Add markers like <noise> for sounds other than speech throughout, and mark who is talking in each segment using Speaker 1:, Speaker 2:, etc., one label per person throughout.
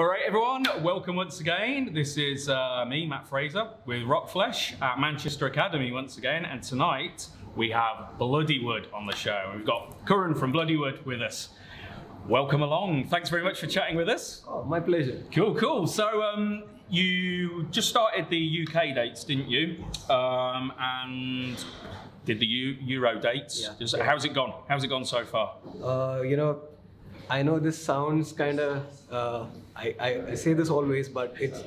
Speaker 1: All right, everyone, welcome once again. This is uh, me, Matt Fraser, with Rockflesh at Manchester Academy once again. And tonight we have Bloodywood on the show. We've got Karan from Bloodywood with us. Welcome along. Thanks very much for chatting with us.
Speaker 2: Oh, my pleasure.
Speaker 1: Cool, cool. So, um, you just started the UK dates, didn't you? Um, and did the U- Euro dates.
Speaker 2: Yeah.
Speaker 1: Just, how's it gone? How's it gone so far?
Speaker 2: Uh, you know, I know this sounds kind of. Uh, I, I, I say this always, but it's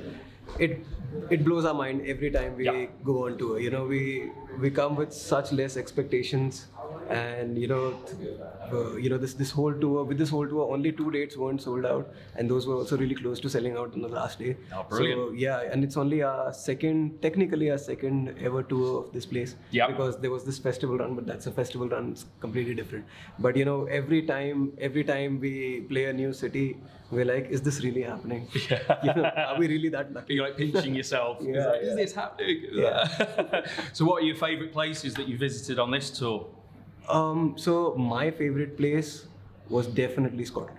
Speaker 2: it it blows our mind every time we
Speaker 1: Yeah.
Speaker 2: go on tour. You know, we we come with such less expectations, and you know, uh, you know this this whole tour with this whole tour, only two dates weren't sold out, and those were also really close to selling out on the last day.
Speaker 1: Oh, brilliant.
Speaker 2: So yeah, and it's only our second, technically our second ever tour of this place.
Speaker 1: Yeah.
Speaker 2: Because there was this festival run, but that's a festival run, it's completely different. But you know, every time, every time we play a new city, we're like, is this really happening? <laughs>
Speaker 1: Yeah.
Speaker 2: You know, are we really that lucky?
Speaker 1: You're like pinching yourself. <laughs>
Speaker 2: Yeah,
Speaker 1: like, is
Speaker 2: yeah.
Speaker 1: this happening?
Speaker 2: Yeah. <laughs>
Speaker 1: so, what are your favourite places that you visited on this tour?
Speaker 2: Um, so my favorite place was definitely Scotland.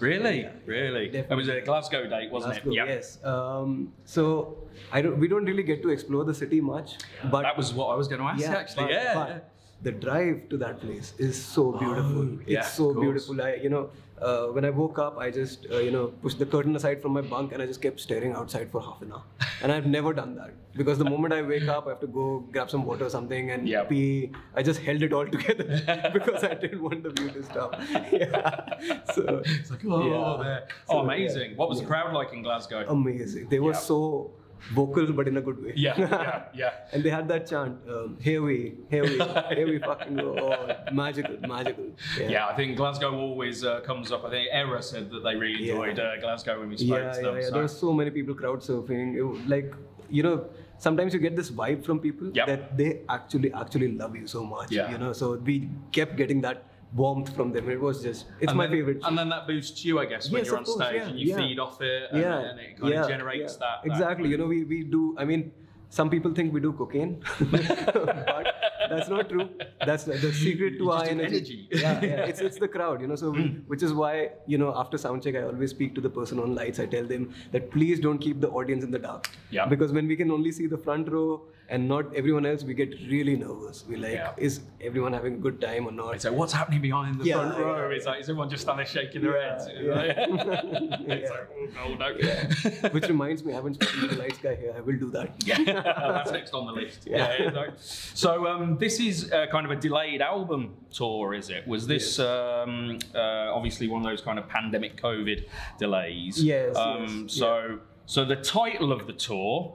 Speaker 1: Really, really. It was a Glasgow date, wasn't
Speaker 2: Glasgow,
Speaker 1: it? Yeah.
Speaker 2: Yes. Um, so I don't. We don't really get to explore the city much, but
Speaker 1: That was what I was going to ask.
Speaker 2: yeah,
Speaker 1: actually,
Speaker 2: but-
Speaker 1: yeah.
Speaker 2: but the drive to that place is so beautiful.
Speaker 1: Oh, yeah,
Speaker 2: it's so beautiful. I, you know, uh, when I woke up, I just, uh, you know, pushed the curtain aside from my bunk and I just kept staring outside for half an hour. <laughs> And I've never done that because the moment I wake up, I have to go grab some water or something and
Speaker 1: Yep.
Speaker 2: pee. I just held it all together <laughs> because I didn't want the view to stop. <laughs> yeah. So
Speaker 1: It's like, oh,
Speaker 2: Yeah.
Speaker 1: there.
Speaker 2: So,
Speaker 1: oh, amazing.
Speaker 2: yeah,
Speaker 1: What was the crowd like in Glasgow?
Speaker 2: amazing. They were
Speaker 1: Yeah.
Speaker 2: so vocal, but in a good way.
Speaker 1: yeah, yeah, <laughs> yeah.
Speaker 2: And they had that chant, um, here we, here we, here we fucking go. <laughs> Oh, magical, magical.
Speaker 1: Yeah, I think Glasgow always uh, comes up. I think Era said that they really
Speaker 2: Yeah.
Speaker 1: enjoyed uh, Glasgow when we spoke
Speaker 2: Yeah,
Speaker 1: to them.
Speaker 2: yeah.
Speaker 1: so-
Speaker 2: There were so many people crowd surfing. It, like, you know, sometimes you get this vibe from people
Speaker 1: Yep.
Speaker 2: that they actually, actually love you so much.
Speaker 1: Yeah.
Speaker 2: You know, so we kept getting that warmth from them. It was just, it's
Speaker 1: and
Speaker 2: my
Speaker 1: then,
Speaker 2: favorite.
Speaker 1: And then that boosts you, I guess, when
Speaker 2: Yes,
Speaker 1: you're on
Speaker 2: course,
Speaker 1: stage
Speaker 2: yeah,
Speaker 1: and you
Speaker 2: yeah.
Speaker 1: feed off it, and,
Speaker 2: yeah,
Speaker 1: and it kind of generates that, that.
Speaker 2: Exactly. You know, we, we do, I mean, some people think we do cocaine, <laughs> but that's not true. That's the, secret to our energy.
Speaker 1: energy.
Speaker 2: Yeah, yeah. <laughs> It's, it's the crowd, you know. So, we, hmm. which is why, you know, after sound check, I always speak to the person on lights. I tell them that please don't keep the audience in the dark.
Speaker 1: Yeah.
Speaker 2: Because when we can only see the front row and not everyone else, we get really nervous. We like,
Speaker 1: Yeah.
Speaker 2: is everyone having a good time or not?
Speaker 1: It's like, what's happening behind the
Speaker 2: Yeah,
Speaker 1: front row?
Speaker 2: yeah,
Speaker 1: It's like, is everyone just standing shaking their heads?
Speaker 2: yeah. <laughs> <laughs>
Speaker 1: it's like, oh, no, no.
Speaker 2: Which reminds me, I haven't spoken to the lights guy here. I will do that.
Speaker 1: Yeah, <laughs> that's next on the list. Yeah.
Speaker 2: Yeah.
Speaker 1: yeah, no. So um, this is uh, kind of a delayed album tour, is it? Was this um, uh, obviously one of those kind of pandemic COVID delays?
Speaker 2: Yes,
Speaker 1: Um,
Speaker 2: yes,
Speaker 1: so so the title of the tour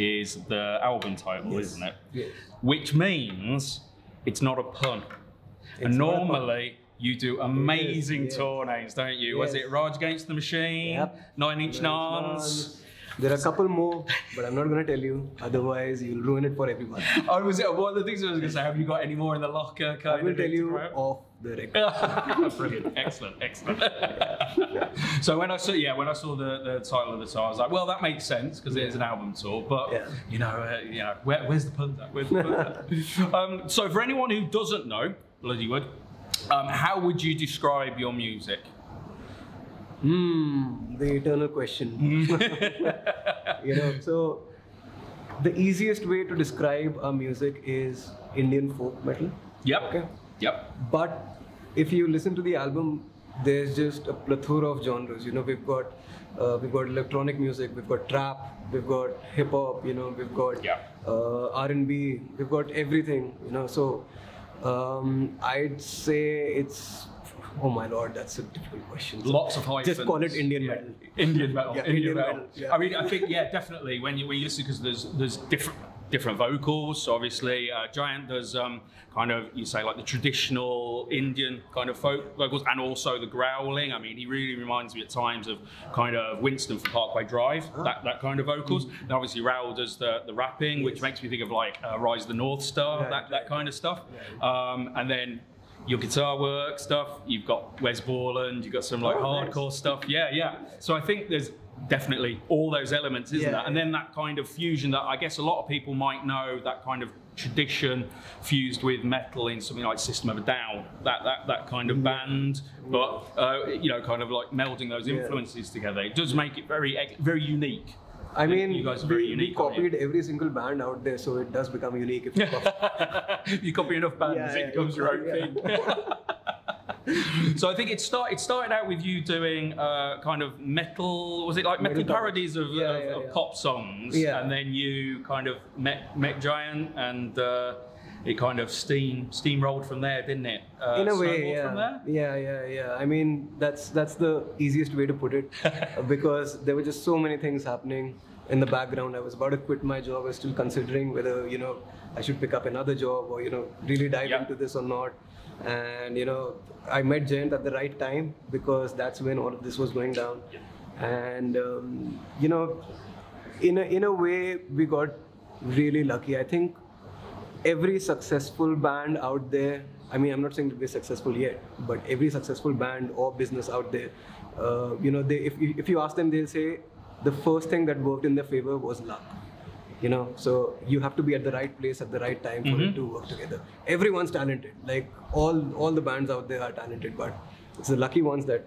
Speaker 1: is the album title,
Speaker 2: Yes.
Speaker 1: isn't it?
Speaker 2: Yes.
Speaker 1: Which means it's not a pun.
Speaker 2: It's not a pun.
Speaker 1: normally. You do amazing
Speaker 2: yes.
Speaker 1: tour names, don't you? Was it Rage Against the Machine,
Speaker 2: Yep.
Speaker 1: Nine Inch Nails?
Speaker 2: There are a couple more, but I'm not going to tell you. Otherwise, you'll ruin it for everyone.
Speaker 1: Oh, was it one of the things I was going to say? Have you got any more in the locker?
Speaker 2: I will
Speaker 1: of
Speaker 2: tell you off the record. <laughs>
Speaker 1: Brilliant, excellent, excellent. <laughs> so when I saw, yeah, when I saw the, the title of the tour, I was like, well, that makes sense because it is an album tour. But
Speaker 2: Yeah.
Speaker 1: you know, uh, you know, where, where's the pun? Where's the puns <laughs> at? um, so for anyone who doesn't know Bloodywood, um, how would you describe your music?
Speaker 2: Hmm, the eternal question. <laughs> you know, so the easiest way to describe our music is Indian folk metal.
Speaker 1: Yep.
Speaker 2: Okay.
Speaker 1: Yep.
Speaker 2: But if you listen to the album, there's just a plethora of genres. You know, we've got uh, we've got electronic music, we've got trap, we've got hip hop. You know, we've got
Speaker 1: Yeah.
Speaker 2: uh, R&B, we've got everything. You know, so um, I'd say it's. Oh my lord, that's a difficult question. So
Speaker 1: Lots of hyphens.
Speaker 2: Just call it Indian
Speaker 1: Yeah.
Speaker 2: metal.
Speaker 1: Indian metal.
Speaker 2: Yeah,
Speaker 1: Indian,
Speaker 2: Indian
Speaker 1: metal.
Speaker 2: metal, yeah.
Speaker 1: I mean, I think yeah, definitely. When you when you listen, because there's there's different different vocals. So obviously, uh, Jayant does um, kind of you say like the traditional Indian kind of folk vocals, and also the growling. I mean, he really reminds me at times of kind of Winston from Parkway Drive. That that kind of vocals.
Speaker 2: Mm.
Speaker 1: And obviously, Raoul does the the rapping, which makes me think of like uh, Rise of the North Star,
Speaker 2: Right,
Speaker 1: that that
Speaker 2: right.
Speaker 1: kind of stuff. Um, and then your guitar work stuff. You've got Wes Borland. You've got some like
Speaker 2: Oh, nice.
Speaker 1: hardcore stuff. Yeah, yeah. So I think there's definitely all those elements, isn't
Speaker 2: Yeah,
Speaker 1: there? And then that kind of fusion that I guess a lot of people might know that kind of tradition fused with metal in something like System of a Down, that that, that kind of band, but uh, you know, kind of like melding those
Speaker 2: Yeah.
Speaker 1: influences together. It does make it very very unique.
Speaker 2: I mean,
Speaker 1: you guys are very
Speaker 2: we, we
Speaker 1: unique. you?
Speaker 2: copied every single band out there, so it does become unique. If you copy. <laughs>
Speaker 1: you copy enough bands,
Speaker 2: Yeah,
Speaker 1: it
Speaker 2: yeah,
Speaker 1: becomes your own thing. <laughs> <laughs> so I think it started. It started out with you doing uh, kind of metal. Was it like metal,
Speaker 2: Metal
Speaker 1: parodies of,
Speaker 2: Yeah,
Speaker 1: of, of pop songs?
Speaker 2: Yeah.
Speaker 1: And then you kind of met met Jayant, and uh, it kind of steam steamrolled from there, didn't it? Uh,
Speaker 2: in a way yeah
Speaker 1: From there.
Speaker 2: yeah yeah yeah. I mean that's that's the easiest way to put it. <laughs> Because there were just so many things happening in the background. I was about to quit my job. I was still considering whether you know i should pick up another job or you know really dive
Speaker 1: Yeah.
Speaker 2: into this or not. And you know i met jayant at the right time because that's when all of this was going down. And um, you know in a, in a way we got really lucky. I think every successful band out there i mean i'm not saying that we're successful yet but every successful band or business out there uh, you know they if, you- if you ask them they'll say the first thing that worked in their favor was luck you know? So you have to be at the right place at the right time for it to work together. Everyone's talented. Like all all the bands out there are talented but it's the lucky ones that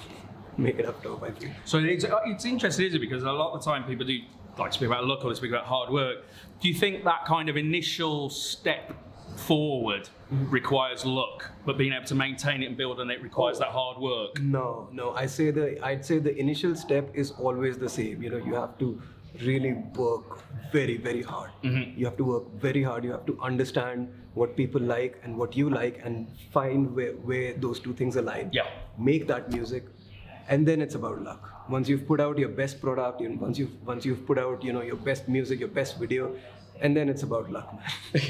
Speaker 2: <laughs> make it up top i feel.
Speaker 1: So it's, it's interesting, isn't it? Because a lot of the time people do like to speak about luck or they speak about hard work. Do you think that kind of initial step forward requires luck, but being able to maintain it and build on it requires that hard work?
Speaker 2: No, no. I say the I'd say the initial step is always the same. You know, you have to really work very, very hard. Mm-hmm. You have to work very hard. You have to understand what people like and what you like, and find where where those two things align.
Speaker 1: Yeah.
Speaker 2: Make that music, and then it's about luck. Once you've put out your best product, you know, once you've once you've put out you know your best music, your best video, and then it's about luck, man. <laughs>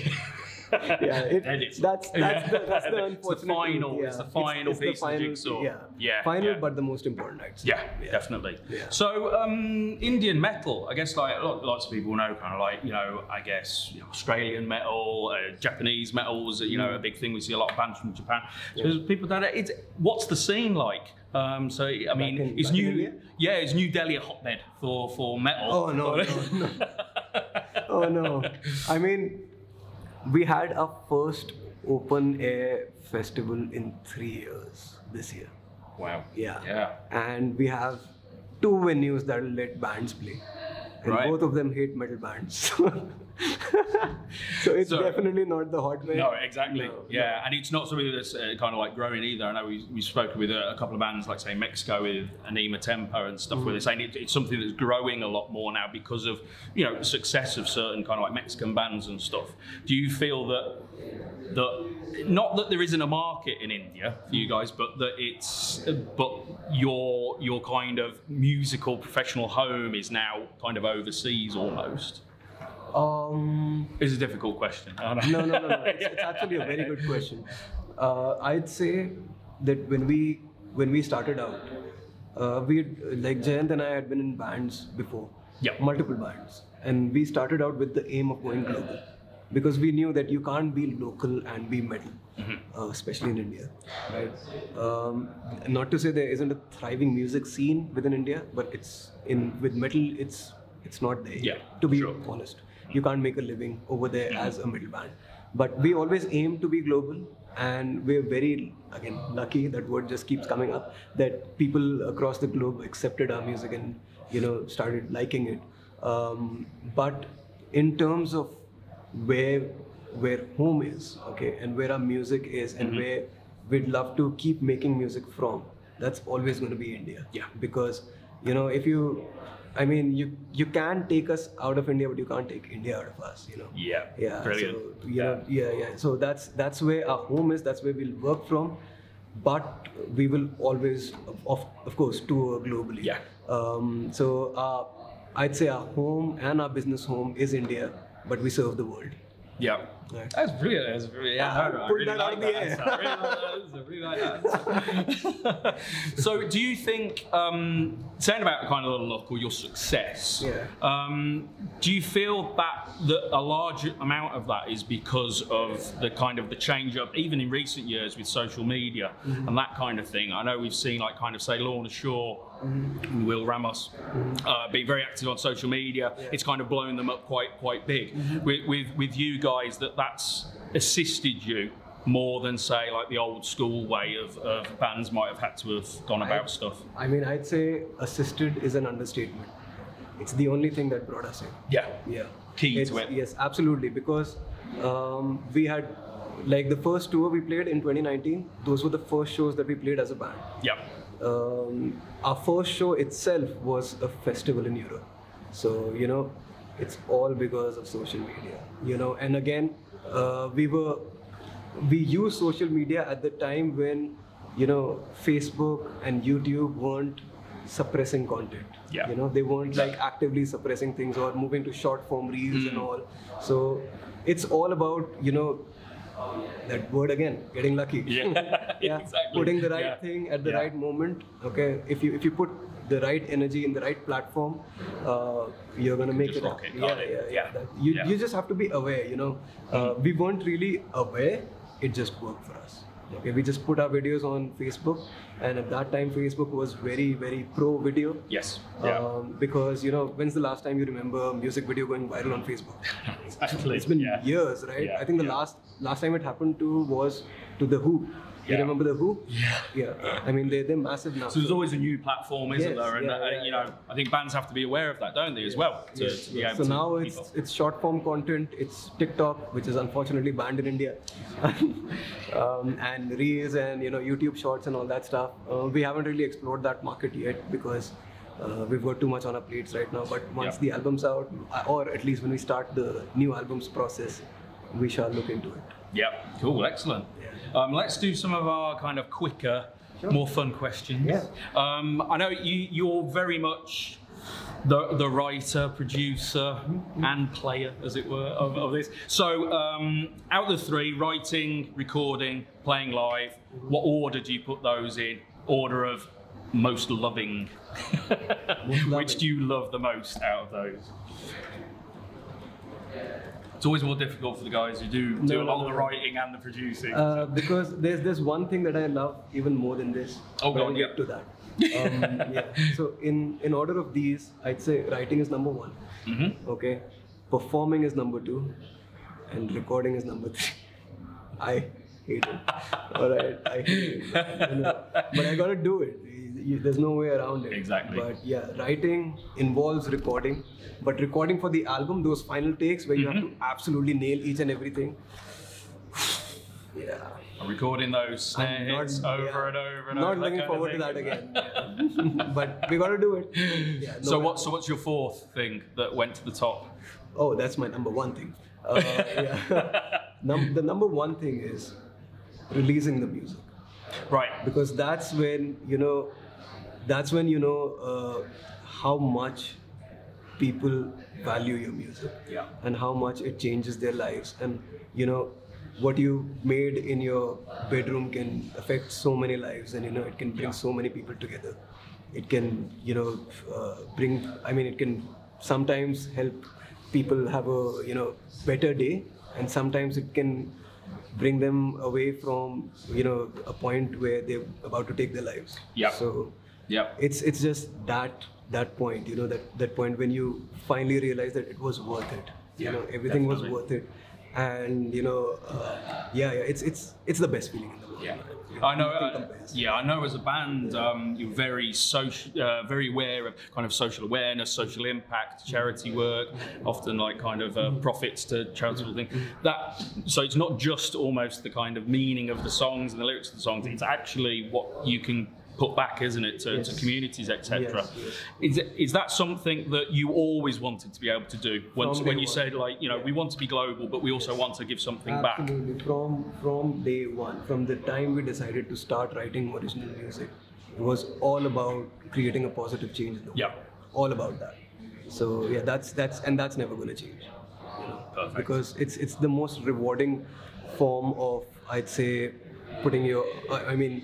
Speaker 2: yeah, it,
Speaker 1: Then it's-
Speaker 2: that's <laughs> that's the, that's <laughs>
Speaker 1: It's
Speaker 2: the
Speaker 1: the final-
Speaker 2: truth,
Speaker 1: it's the final
Speaker 2: it's,
Speaker 1: piece
Speaker 2: the
Speaker 1: of the jigsaw.
Speaker 2: Yeah,
Speaker 1: Yeah,
Speaker 2: final,
Speaker 1: yeah.
Speaker 2: but the most important, I'd.
Speaker 1: Yeah, definitely.
Speaker 2: Yeah.
Speaker 1: So, um, Indian metal, I guess, like lots of people know, kind of like you know, I guess you know, Australian metal, uh, Japanese metals, you know, a big thing. We see a lot of bands from Japan. So there's people that it's what's the scene like? Um, so, I mean,
Speaker 2: in- in
Speaker 1: New yeah, is New Delhi a hotbed for for metal?
Speaker 2: Oh no, no, no. <laughs> oh no. I mean, we had our first open air festival in three years this year.
Speaker 1: Wow.
Speaker 2: Yeah.
Speaker 1: Yeah.
Speaker 2: And we have two venues that let bands play. And
Speaker 1: Right.
Speaker 2: both of them hate metal bands. <laughs> so it's
Speaker 1: So-
Speaker 2: definitely not the hotbed.
Speaker 1: No, exactly.
Speaker 2: No,
Speaker 1: yeah, and it's not something that's uh, kind of like growing either. I know we, we've spoken with a, a couple of bands, like say Mexico with Anima Tempo and stuff, where they're saying it, it's something that's growing a lot more now because of you know the success of certain kind of like Mexican bands and stuff. Do you feel that that not that there isn't a market in India for you guys, but that it's but your your kind of musical professional home is now kind of overseas almost?
Speaker 2: Um,
Speaker 1: It's a difficult question. <laughs>
Speaker 2: No, no, no, no. It's, it's actually a very good question. Uh, I'd say that when we when we started out, uh, we like Jayant and I had been in bands before,
Speaker 1: Yeah.
Speaker 2: multiple bands, and we started out with the aim of going global, because we knew that you can't be local and be metal, uh, especially in India, right? Um, not to say there isn't a thriving music scene within India, but it's in with metal, it's it's not there.
Speaker 1: Yeah,
Speaker 2: to be
Speaker 1: sure.
Speaker 2: honest. You can't make a living over there as a middle band. But we always aim to be global, and we're very, again, lucky that word just keeps coming up that people across the globe accepted our music and, you know, started liking it. Um, but in terms of where where home is, okay, and where our music is, and where we'd love to keep making music from, that's always going to be India.
Speaker 1: Yeah.
Speaker 2: Because, you know, if you I mean, you you can take us out of India, but you can't take India out of us. You know.
Speaker 1: Yeah.
Speaker 2: Yeah.
Speaker 1: Brilliant.
Speaker 2: So you know, yeah, yeah. So that's that's where our home is. That's where we'll work from, but we will always, of of course, tour globally.
Speaker 1: Yeah.
Speaker 2: Um, so uh, I'd say our home and our business home is India, but we serve the world.
Speaker 1: Yeah.
Speaker 2: Right.
Speaker 1: That's brilliant. That's brilliant. Yeah,
Speaker 2: Ah,
Speaker 1: I really
Speaker 2: that out
Speaker 1: like <laughs>
Speaker 2: of the
Speaker 1: that
Speaker 2: air.
Speaker 1: answer. I really like that really like that so, do you think, um, saying about kind of the luck or your success,
Speaker 2: Yeah.
Speaker 1: um, do you feel that, that a large amount of that is because of the kind of the change up, even in recent years with social media
Speaker 2: Mm-hmm.
Speaker 1: and that kind of thing? I know we've seen like kind of say Lorna Shore, and Will Ramos, uh, being very active on social media. It's kind of blown them up quite quite big. With, with with you guys, that that's assisted you more than say like the old school way of, of bands might have had to have gone about stuff.
Speaker 2: I mean, I'd say assisted is an understatement. It's the only thing that brought us in.
Speaker 1: Yeah.
Speaker 2: Yeah.
Speaker 1: Key to it.
Speaker 2: Yes, absolutely. Because um, we had, like, the first tour we played in 2019, those were the first shows that we played as a band.
Speaker 1: Yeah.
Speaker 2: Um, our first show itself was a festival in Europe. So, you know, it's all because of social media, you know. And again, uh, we were, we used social media at the time when, you know, Facebook and YouTube weren't suppressing content.
Speaker 1: Yeah.
Speaker 2: You know, they weren't like actively suppressing things or moving to short form reels and all. So it's all about, you know, that word again, getting lucky.
Speaker 1: Yeah. <laughs>
Speaker 2: yeah. <laughs>
Speaker 1: exactly.
Speaker 2: Putting the right
Speaker 1: Yeah.
Speaker 2: thing at the
Speaker 1: Yeah.
Speaker 2: right moment. Okay. If you if you put the right energy in the right platform, uh, you're gonna make
Speaker 1: Just
Speaker 2: it.
Speaker 1: rock
Speaker 2: happen.
Speaker 1: it,
Speaker 2: Yeah,
Speaker 1: it?
Speaker 2: yeah,
Speaker 1: Yeah.
Speaker 2: That- you
Speaker 1: Yeah.
Speaker 2: you just have to be aware. You know, uh, we weren't really aware. It just worked for us. Okay, we just put our videos on Facebook, and at that time, Facebook was very, very pro video.
Speaker 1: Yes. Yeah.
Speaker 2: Um, because you know, when's the last time you remember a music video going viral on Facebook? <laughs> It's been
Speaker 1: yeah.
Speaker 2: years, right?
Speaker 1: Yeah,
Speaker 2: I think the
Speaker 1: yeah.
Speaker 2: last last time it happened to was to the Hu. You remember the Hu?
Speaker 1: Yeah.
Speaker 2: Yeah. I mean, they they're massive now.
Speaker 1: So there's always a new platform, isn't
Speaker 2: Yes,
Speaker 1: there? And uh, you know, I think bands have to be aware of that, don't they, as well, to,
Speaker 2: Yes,
Speaker 1: to be
Speaker 2: yes.
Speaker 1: able
Speaker 2: So now it's it's short form content. It's TikTok, which is unfortunately banned in India, <laughs> um, and Reels and you know YouTube Shorts and all that stuff. Uh, we haven't really explored that market yet because uh, we've got too much on our plates right now. But once
Speaker 1: Yeah.
Speaker 2: the album's out, uh, or at least when we start the new albums process, we shall look into it.
Speaker 1: Yeah, cool, excellent. Um, let's do some of our kind of quicker, more fun questions.
Speaker 2: Yeah.
Speaker 1: Um, I know you, you're very much the, the writer, producer, and player, as it were, of, of this. So, um, out of the three, writing, recording, playing live, what order do you put those in? Order of most loving. Which do you love the most out of those? It's always more difficult for the guys who do, do
Speaker 2: No,
Speaker 1: a lot
Speaker 2: no,
Speaker 1: of the
Speaker 2: no.
Speaker 1: writing and the producing.
Speaker 2: Uh, because there's there's one thing that I love even more than this.
Speaker 1: Oh,
Speaker 2: but
Speaker 1: go
Speaker 2: I'll
Speaker 1: on,
Speaker 2: get
Speaker 1: yeah.
Speaker 2: to that. Um, yeah. So in in order of these, I'd say writing is number one.
Speaker 1: Mm-hmm.
Speaker 2: Okay, performing is number two, and recording is number three. <laughs> I hate it. All right, I hate it. You know, but I gotta do it. You- There's no way around it.
Speaker 1: Exactly.
Speaker 2: But yeah, writing involves recording, but recording for the album, those final takes where you have to
Speaker 1: Mm-hmm.
Speaker 2: absolutely nail each and everything. <sighs> Yeah.
Speaker 1: I'm recording those snare
Speaker 2: not-
Speaker 1: hits over
Speaker 2: yeah.
Speaker 1: and over and
Speaker 2: not
Speaker 1: over.
Speaker 2: looking forward to that again. <laughs> <laughs> But we got to do it. Yeah, no
Speaker 1: So what? So what's your fourth thing that went to the top?
Speaker 2: Oh, that's my number one thing. Uh, <laughs> yeah. Num- the number one thing is releasing the music
Speaker 1: Right.
Speaker 2: because that's when you know, that's when you know uh, how much people value your music.
Speaker 1: Yeah.
Speaker 2: and how much it changes their lives. And you know what you made in your bedroom can affect so many lives. And you know it can bring so many people together. It can you know uh, bring i mean it can sometimes help people have a you know better day. And sometimes it can bring them away from you know a point where they're about to take their lives.
Speaker 1: Yeah.
Speaker 2: so
Speaker 1: Yep.
Speaker 2: it's it's just that that point you know that that point when you finally realize that it was worth it
Speaker 1: Yeah,
Speaker 2: you know everything
Speaker 1: definitely.
Speaker 2: was worth it and you know uh, yeah yeah it's it's it's the best feeling in the world
Speaker 1: Yeah. I know. Uh, yeah, I know. As a band, um, you're very social, uh, very aware of kind of social awareness, social impact, charity work, often like kind of uh, profits to charitable thing. That so it's not just almost the kind of meaning of the songs and the lyrics of the songs. It's actually what you can put back, isn't it, to, to communities, etc.
Speaker 2: Yes, yes.
Speaker 1: Is it, is that something that you always wanted to be able to do? Once
Speaker 2: From
Speaker 1: when you
Speaker 2: one.
Speaker 1: said like you know we want to be global, but we also want to give something back.
Speaker 2: Absolutely. From from day one, from the time we decided to start writing original music, it was all about creating a positive change in the world.
Speaker 1: Yeah.
Speaker 2: All about that. So yeah, that's that's and that's never going to change. You know?
Speaker 1: Perfect.
Speaker 2: because it's it's the most rewarding form of I'd say putting your I I mean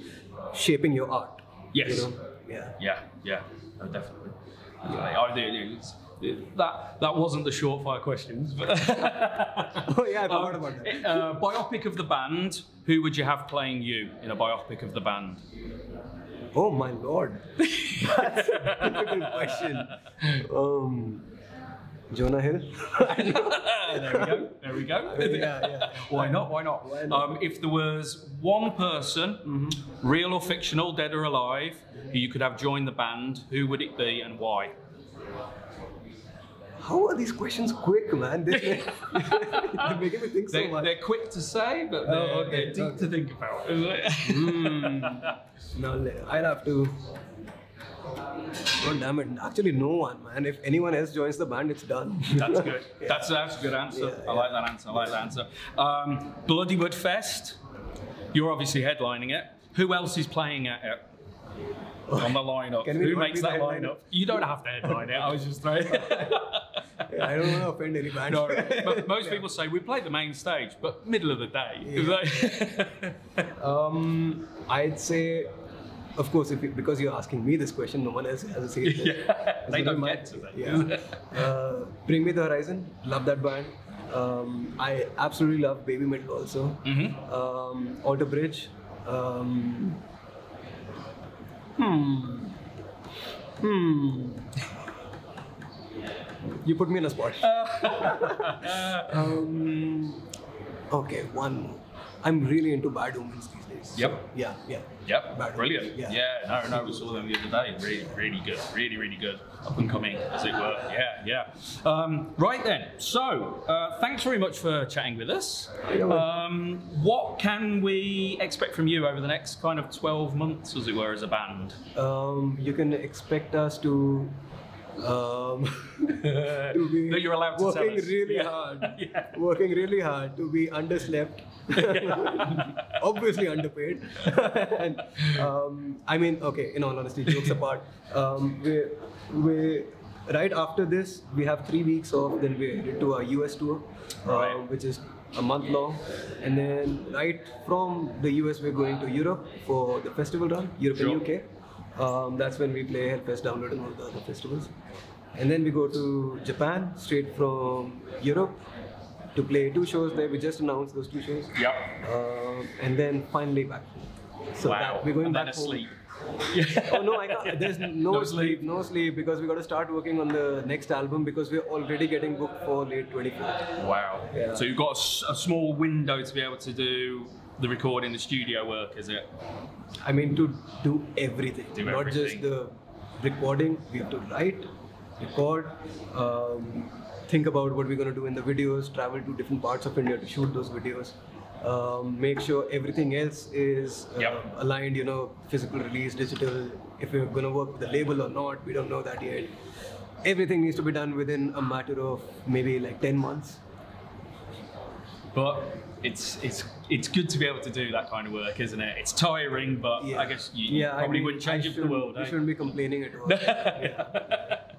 Speaker 2: shaping your art.
Speaker 1: Yes.
Speaker 2: You know? Yeah.
Speaker 1: Yeah, yeah, no, definitely. Yeah. I do. it's- That that wasn't the short fire questions, but <laughs>
Speaker 2: Oh yeah, I forgot about that.
Speaker 1: uh, biopic of the band. Who would you have playing you in a biopic of the band?
Speaker 2: Oh my lord, <laughs> that's a difficult question. Um, Jonah Hill. <laughs>
Speaker 1: there we go. There we go. <laughs>
Speaker 2: yeah, yeah.
Speaker 1: Why not? Why not?
Speaker 2: Why not?
Speaker 1: Um, if there was one person, real or fictional, dead or alive, who you could have join the band, who would it be and why?
Speaker 2: How are these questions quick, man? This <laughs> They're making me think so
Speaker 1: They,
Speaker 2: much.
Speaker 1: they're quick to say, but they're,
Speaker 2: Oh, okay,
Speaker 1: they're deep
Speaker 2: okay.
Speaker 1: to think about.
Speaker 2: No, I'll have to. God damn it! Actually, no one, man. If anyone else joins the band, it's done. <laughs>
Speaker 1: That's good. That's that's a good answer.
Speaker 2: Yeah,
Speaker 1: I like that answer. I like that answer. Um, Bloodywood Fest. You're obviously headlining it. Who else is playing at it? <laughs> On the lineup. Who makes that lineup? You don't have to headline it. I was just throwing. <laughs>
Speaker 2: Yeah, I don't want to offend any band.
Speaker 1: no, but most people say we play the main stage, but middle of the day.
Speaker 2: Um, I'd say, of course, if you, because you're asking me this question, no one else has a say. <laughs>
Speaker 1: yeah,
Speaker 2: It's
Speaker 1: don't
Speaker 2: my-. Yeah. uh, Bring Me the Horizon. Love that band. Um, I absolutely love Babymetal also.
Speaker 1: Mhm.
Speaker 2: Um, Alter Bridge. Um, hmm. Hmm. You put me in a spot. <laughs> um, okay, one more. I'm really into Bad Omens these days.
Speaker 1: Yep.
Speaker 2: Yeah, yeah.
Speaker 1: Yep,
Speaker 2: Bad
Speaker 1: brilliant.
Speaker 2: Omens,
Speaker 1: Yeah.
Speaker 2: yeah.
Speaker 1: no, no, we saw them the other day. Really, really good. Really, really good. Up and coming, as it were. Yeah, yeah. Um, right then. So, uh, thanks very much for chatting with us. Um, what can we expect from you over the next kind of 12 months, as it were, as a band?
Speaker 2: Um, you can expect us to um, <laughs> to be <laughs>
Speaker 1: That you're allowed to
Speaker 2: working really
Speaker 1: Yeah.
Speaker 2: hard, <laughs>
Speaker 1: Yeah.
Speaker 2: working really hard to be underslept, obviously underpaid. and, um, I mean, okay, in all honesty, jokes apart, um, we we right after this we have three weeks off. Then we're headed to our US tour,
Speaker 1: Right.
Speaker 2: um, which is a month long, and then right from the US we're going to Europe for the festival run, Europe
Speaker 1: Sure.
Speaker 2: and UK. Um, that's when we play Hellfest Download and all the other festivals. And then we go to Japan, straight from Europe, to play two shows there. We just announced those two shows.
Speaker 1: Yep.
Speaker 2: Um, and then finally back. So
Speaker 1: wow.
Speaker 2: that- we're going
Speaker 1: and
Speaker 2: back
Speaker 1: then
Speaker 2: home.
Speaker 1: asleep. <laughs>
Speaker 2: Oh no, I can't. There's <laughs> no,
Speaker 1: No
Speaker 2: sleep,
Speaker 1: sleep.
Speaker 2: no sleep because we got to start working on the next album because we're already getting booked for late 24.
Speaker 1: Wow.
Speaker 2: Yeah.
Speaker 1: So you've got a small window to be able to do the recording, the studio work, is it?
Speaker 2: I mean, to do everything,
Speaker 1: Do
Speaker 2: not just the recording. We have to write, record, um, think about what we're going to do in the videos, travel to different parts of India to shoot those videos. Um, make sure everything else is uh,
Speaker 1: Yep.
Speaker 2: aligned, you know, physical release, digital. If we're going to work with the label or not, we don't know that yet. Everything needs to be done within a matter of maybe like 10 months.
Speaker 1: But it's it's it's good to be able to do that kind of work, isn't it? It's tiring, but I guess you,
Speaker 2: yeah, I
Speaker 1: probably
Speaker 2: mean,
Speaker 1: wouldn't change
Speaker 2: I
Speaker 1: it for the world.
Speaker 2: You
Speaker 1: eh?
Speaker 2: shouldn't be complaining at all. <laughs>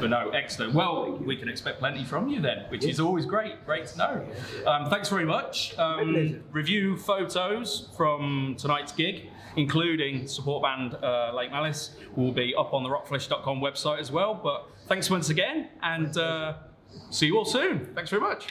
Speaker 1: But no, excellent. Well, we can expect plenty from you then, which is always great. Great to know. Um, thanks very much. Um, review photos from tonight's gig, including support band uh, Lake Malice, will be up on the rockflesh.com website as well. But thanks once again, and uh, see you all soon. Thanks very much.